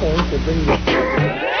我准备。